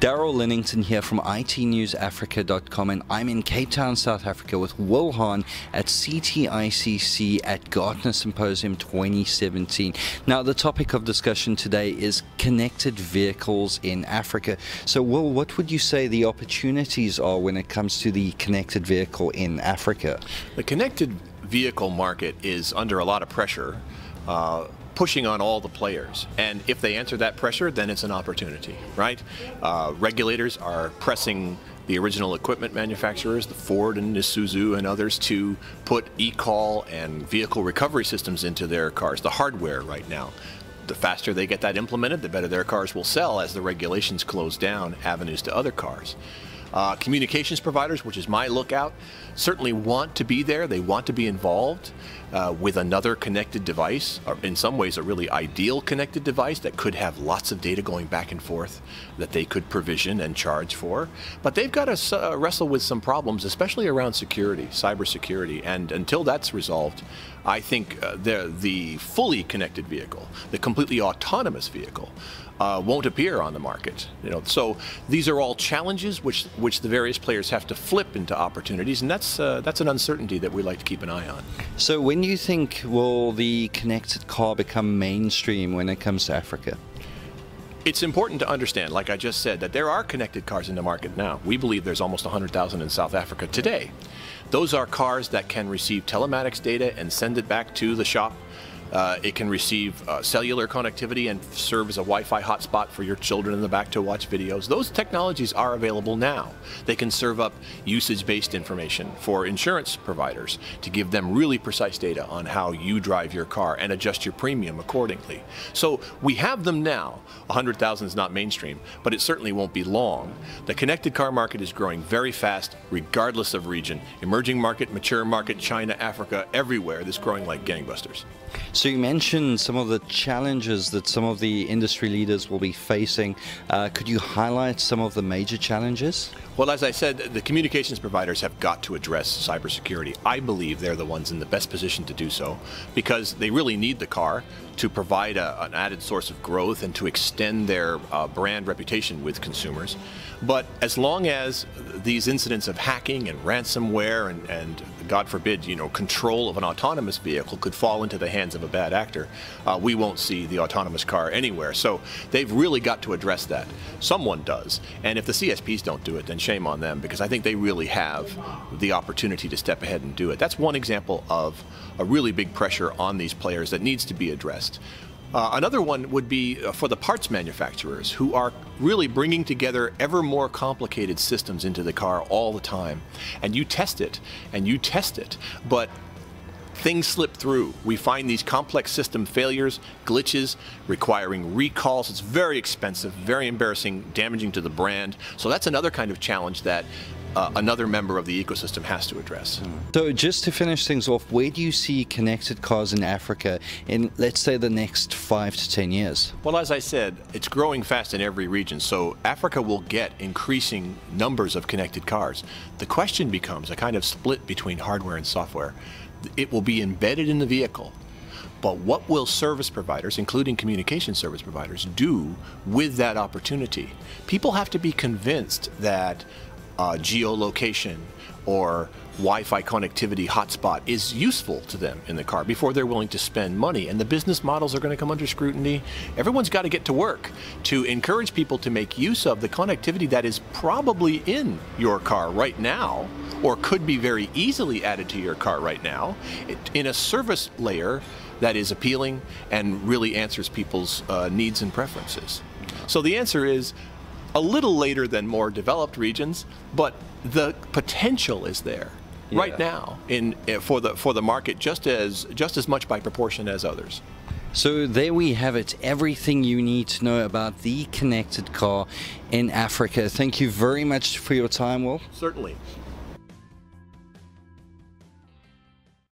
Daryl Linnington here from itnewsafrica.com and I'm in Cape Town, South Africa with Will Hahn at CTICC at Gartner Symposium 2017. Now the topic of discussion today is connected vehicles in Africa. So Will, what would you say the opportunities are when it comes to the connected vehicle in Africa? The connected vehicle market is under a lot of pressure. Uh, pushing on all the players. And if they answer that pressure, then it's an opportunity, right? Uh, regulators are pressing the original equipment manufacturers, the Ford and Isuzu and others, to put e-call and vehicle recovery systems into their cars, the hardware right now. The faster they get that implemented, the better their cars will sell as the regulations close down avenues to other cars. Uh, communications providers, which is my lookout, certainly want to be there. They want to be involved uh, with another connected device, or in some ways a really ideal connected device that could have lots of data going back and forth that they could provision and charge for. But they've got to uh, wrestle with some problems, especially around security, cybersecurity. And until that's resolved, I think uh, the, the fully connected vehicle, the completely autonomous vehicle, uh, won't appear on the market. You know, so these are all challenges which which the various players have to flip into opportunities, and that's uh, that's an uncertainty that we like to keep an eye on. So when do you think will the connected car become mainstream when it comes to Africa? It's important to understand, like I just said, that there are connected cars in the market now. We believe there's almost 100,000 in South Africa today. Those are cars that can receive telematics data and send it back to the shop uh, it can receive uh, cellular connectivity and serve as a Wi-Fi hotspot for your children in the back to watch videos. Those technologies are available now. They can serve up usage-based information for insurance providers to give them really precise data on how you drive your car and adjust your premium accordingly. So we have them now. 100,000 is not mainstream, but it certainly won't be long. The connected car market is growing very fast regardless of region. Emerging market, mature market, China, Africa, everywhere, this growing like gangbusters. So you mentioned some of the challenges that some of the industry leaders will be facing. Uh, could you highlight some of the major challenges? Well, as I said, the communications providers have got to address cybersecurity. I believe they're the ones in the best position to do so because they really need the car to provide a, an added source of growth and to extend their uh, brand reputation with consumers. But as long as these incidents of hacking and ransomware and, and God forbid, you know, control of an autonomous vehicle could fall into the hands of a bad actor, uh, we won't see the autonomous car anywhere. So they've really got to address that. Someone does. And if the CSPs don't do it, then shame on them because I think they really have the opportunity to step ahead and do it. That's one example of a really big pressure on these players that needs to be addressed. Uh, another one would be uh, for the parts manufacturers who are really bringing together ever more complicated systems into the car all the time. And you test it and you test it, but things slip through. We find these complex system failures, glitches, requiring recalls. It's very expensive, very embarrassing, damaging to the brand. So that's another kind of challenge that uh, another member of the ecosystem has to address. So just to finish things off, where do you see connected cars in Africa in, let's say, the next five to 10 years? Well, as I said, it's growing fast in every region, so Africa will get increasing numbers of connected cars. The question becomes a kind of split between hardware and software. It will be embedded in the vehicle, but what will service providers, including communication service providers, do with that opportunity? People have to be convinced that uh, geolocation or Wi-Fi connectivity hotspot is useful to them in the car before they're willing to spend money. And the business models are going to come under scrutiny. Everyone's got to get to work to encourage people to make use of the connectivity that is probably in your car right now or could be very easily added to your car right now in a service layer that is appealing and really answers people's uh, needs and preferences. So the answer is a little later than more developed regions, but the potential is there yeah. right now in eh, for the for the market just as just as much by proportion as others. So there we have it, everything you need to know about the connected car in Africa. Thank you very much for your time, Will. Certainly.